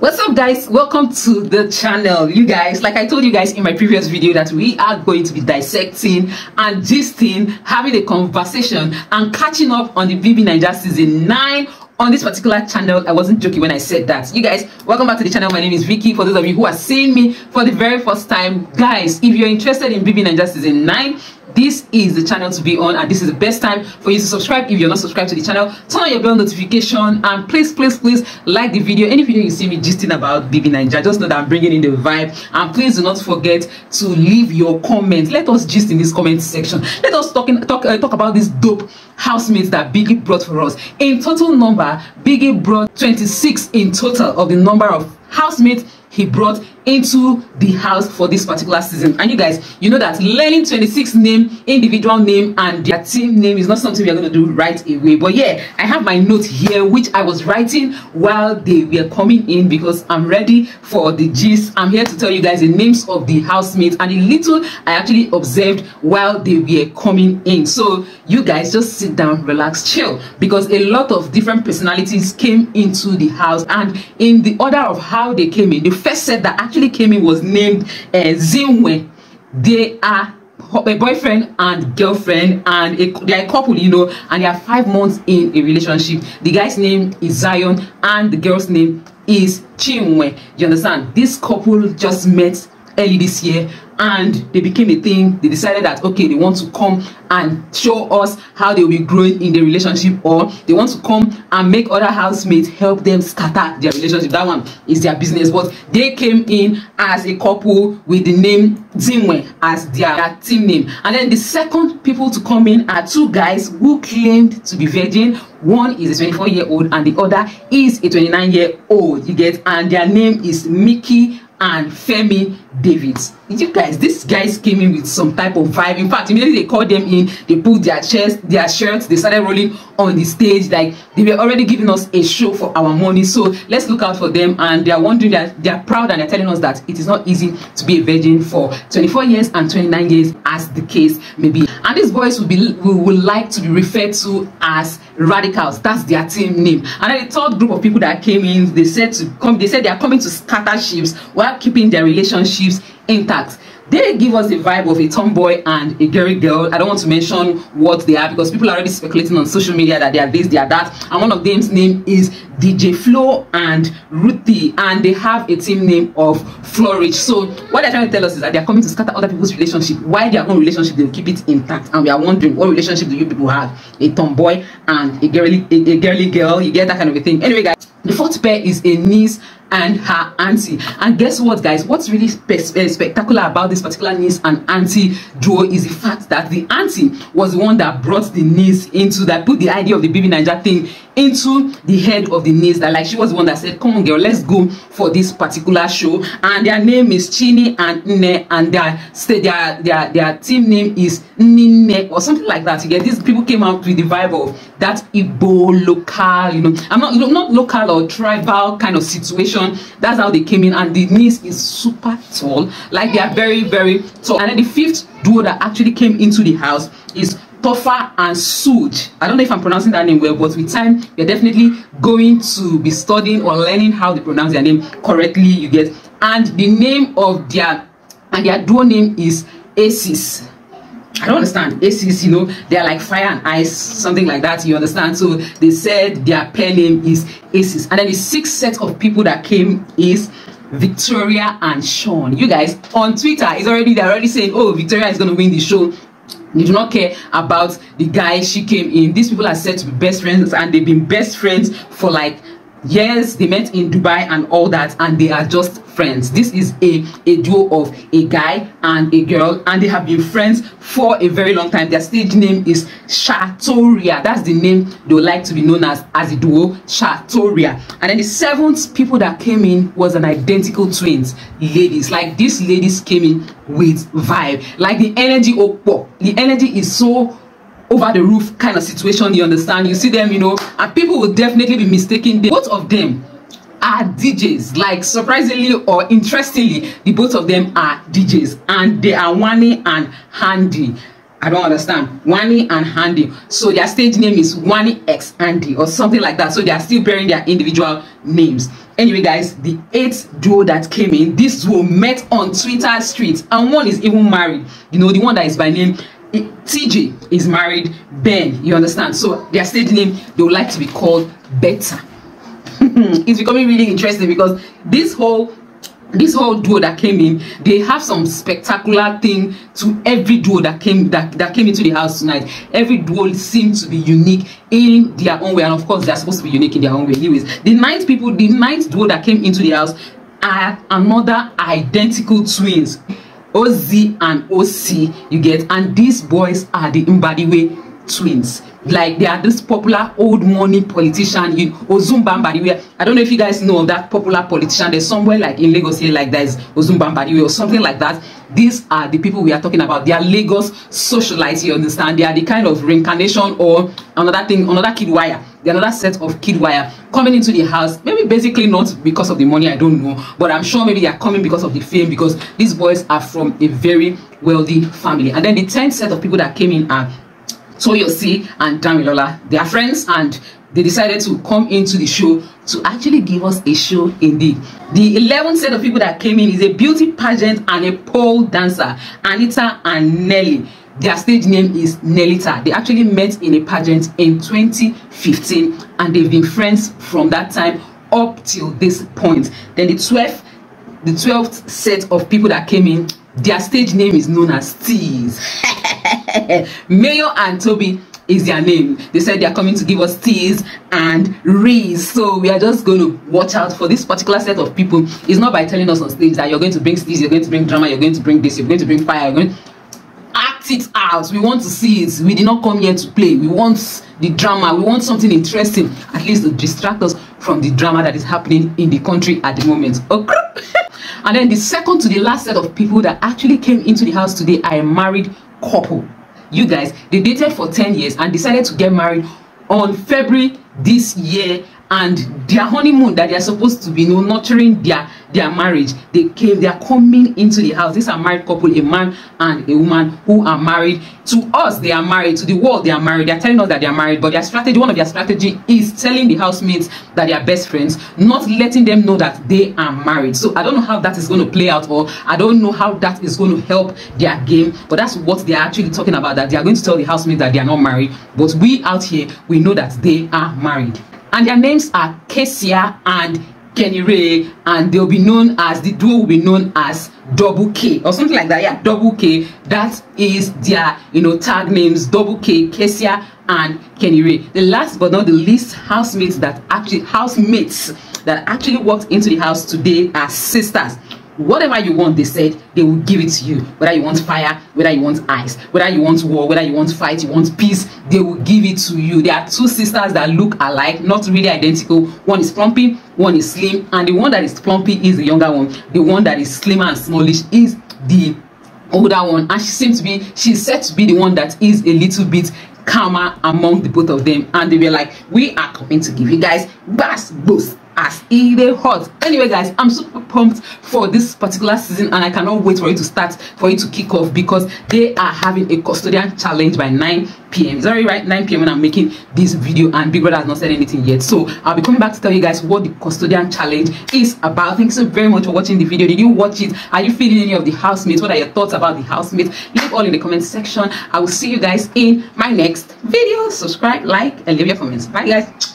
what's up guys? Welcome to the channel. You guys like i told you guys in my previous video that we are going to be dissecting and gisting having a conversation and catching up on the BBNaija season 9 on this particular channel. I wasn't joking when i said that. You guys welcome back to the channel. My name is vicky. For those of you who are seeing me for the very first time guys if you're interested in BBNaija season 9 this is the channel to be on and this is the best time for you to subscribe if you're not subscribed to the channel. Turn on your bell notification and please please please like the video. Any video you see me gisting about BBNaija just know that i'm bringing in the vibe. And please do not forget to leave your comments. Let us gist in this comment section. Let us talk in, talk uh, talk about this dope housemates that biggie brought for us. In total number biggie brought 26 in total of the number of housemates he brought into the house for this particular season. And you guys you know that learning 26 name individual name and their team name is not something we are going to do right away. But yeah i have my note here which i was writing while they were coming in because i'm ready for the gist. I'm here to tell you guys the names of the housemates and the little i actually observed while they were coming in. So you guys just sit down relax chill because a lot of different personalities came into the house. And in the order of how they came in the first set that actually came in was named uh, Zinwe. They are a boyfriend and girlfriend and a, they are a couple you know and they are five months in a relationship. The guy's name is zion and the girl's name is chinwe. You understand? This couple just met early this year and they became a thing. They decided that okay they want to come and show us how they will be growing in the relationship or they want to come and make other housemates help them scatter their relationship. That one is their business. But they came in as a couple with the name Zimwe as their, their team name. And then the second people to come in are two guys who claimed to be virgin. One is a 24 year old and the other is a 29 year old you get and their name is Mickey and Femi Davids. You guys, these guys came in with some type of vibe. In fact, immediately they called them in, they put their chairs, their shirts, they started rolling on the stage. Like they were already giving us a show for our money. So let's look out for them. And they are wondering that they are proud and they're telling us that it is not easy to be a virgin for 24 years and 29 years, as the case may be. And these boys will be will, will like to be referred to as radicals. That's their team name. And then the third group of people that came in, they said to come, they said they are coming to scatter ships while keeping their relationships intact. They give us the vibe of a tomboy and a girly girl. I don't want to mention what they are because people are already speculating on social media that they are this they are that. And one of them's name is dj flo and ruthie and they have a team name of flourish. So what they're trying to tell us is that they're coming to scatter other people's relationship. Why their own relationship they'll keep it intact. And we are wondering what relationship do you people have? A tomboy and a girly a, a girly girl? You get that kind of a thing. Anyway guys the fourth pair is a niece and her auntie. And guess what guys? What's really spe spectacular about this particular niece and auntie duo is the fact that the auntie was the one that brought the niece into that put the idea of the BBNaija thing into the head of the niece. That like she was the one that said come on girl let's go for this particular show. And their name is chini and nne and their their their, their team name is nine or something like that. You get these people came out with the vibe of that igbo local you know i'm not not local or tribal kind of situation that's how they came in and the niece is super tall like they are very very tall and then the fifth duo that actually came into the house is Tofa and Suj. I don't know if I'm pronouncing that name well, but with time, you're definitely going to be studying or learning how to pronounce their name correctly, you get. And the name of their, and their duo name is Asis. I don't understand. Asis, you know, they're like fire and ice, something like that, you understand? So they said their pen name is Asis. And then the sixth set of people that came is Victoria and Sean. You guys on Twitter is already they're already saying, oh, Victoria is gonna win the show. They do not care about the guy she came in. These people are said to be best friends and they've been best friends for like years. They met in Dubai and all that and they are just friends. This is a, a duo of a guy and a girl and they have been friends for a very long time. Their stage name is Shatoria. That's the name they would like to be known as as a duo, Shatoria. And then the seventh people that came in was an identical twins, ladies. Like these ladies came in with vibe. Like the energy, oh, the energy is so over the roof kind of situation you understand you see them you know and people will definitely be mistaking them both of them are DJs like surprisingly or interestingly the both of them are DJs and they are Wani and Handy I don't understand. Wani and Handy. So their stage name is Wani X Handy or something like that. So they are still bearing their individual names. Anyway, guys, the eighth duo that came in, this duo met on Twitter streets, and one is even married. You know, the one that is by name TJ is married. Ben, you understand? So their stage name they would like to be called Better. it's becoming really interesting because this whole this whole duo that came in they have some spectacular thing to every duo that came that, that came into the house tonight. Every duo seemed to be unique in their own way and of course they're supposed to be unique in their own way anyways. The ninth people the ninth duo that came into the house are another identical twins oz and oc you get? And these boys are the mbadiwe twins like they are this popular old money politician in Ozumba Mbadiwe. I don't know if you guys know that popular politician. There's somewhere like in Lagos here like there's Ozumba Mbadiwe or something like that. These are the people we are talking about. They are Lagos socialites, you understand? They are the kind of reincarnation or another thing, another kid wire. The another set of kid wire coming into the house. Maybe basically not because of the money, I don't know. But I'm sure maybe they are coming because of the fame because these boys are from a very wealthy family. And then the 10th set of people that came in are Toyosi and Damilola. They are friends and they decided to come into the show to actually give us a show indeed. The 11th set of people that came in is a beauty pageant and a pole dancer, Anita and Nelly. Their stage name is Nelita. They actually met in a pageant in 2015 and they've been friends from that time up till this point. Then the 12th, the 12th set of people that came in, their stage name is known as Tease. Mayo and Toby is their name. They said they are coming to give us teas and rays. So we are just going to watch out for this particular set of people. It's not by telling us on stage that you're going to bring teas, you're going to bring drama, you're going to bring this, you're going to bring fire, you're going to act it out. We want to see it. We did not come here to play. We want the drama. We want something interesting, at least to distract us from the drama that is happening in the country at the moment. Okay. and then the second to the last set of people that actually came into the house today I married couple. You guys they dated for 10 years and decided to get married on february this year and their honeymoon that they are supposed to be you know, nurturing their their marriage they came they are coming into the house these are married couple a man and a woman who are married to us they are married to the world they are married they are telling us that they are married but their strategy one of their strategy is telling the housemates that they are best friends not letting them know that they are married so i don't know how that is going to play out or i don't know how that is going to help their game but that's what they are actually talking about that they are going to tell the housemates that they are not married but we out here we know that they are married and their names are Kesia and Kenny Ray, and they'll be known as the duo will be known as Double K or something like that. Yeah, Double K. That is their you know tag names. Double K, Kesia and Kenny Ray. The last but not the least housemates that actually housemates that actually walked into the house today are sisters whatever you want they said they will give it to you. Whether you want fire whether you want ice whether you want war whether you want fight you want peace they will give it to you. There are two sisters that look alike not really identical. One is plumpy one is slim and the one that is plumpy is the younger one. The one that is slimmer and smallish is the older one. And she seems to be she's said to be the one that is a little bit calmer among the both of them. And they were like we are coming to give you guys bass boost as e dey hot. Anyway guys i'm super pumped for this particular season and i cannot wait for it to start for it to kick off because they are having a custodian challenge by 9 p.m already right? 9 p.m when i'm making this video and big brother has not said anything yet. So i'll be coming back to tell you guys what the custodian challenge is about. Thanks so very much for watching the video. Did you watch it? Are you feeling any of the housemates? What are your thoughts about the housemates? Leave all in the comment section. I will see you guys in my next video. Subscribe like and leave your comments. Bye guys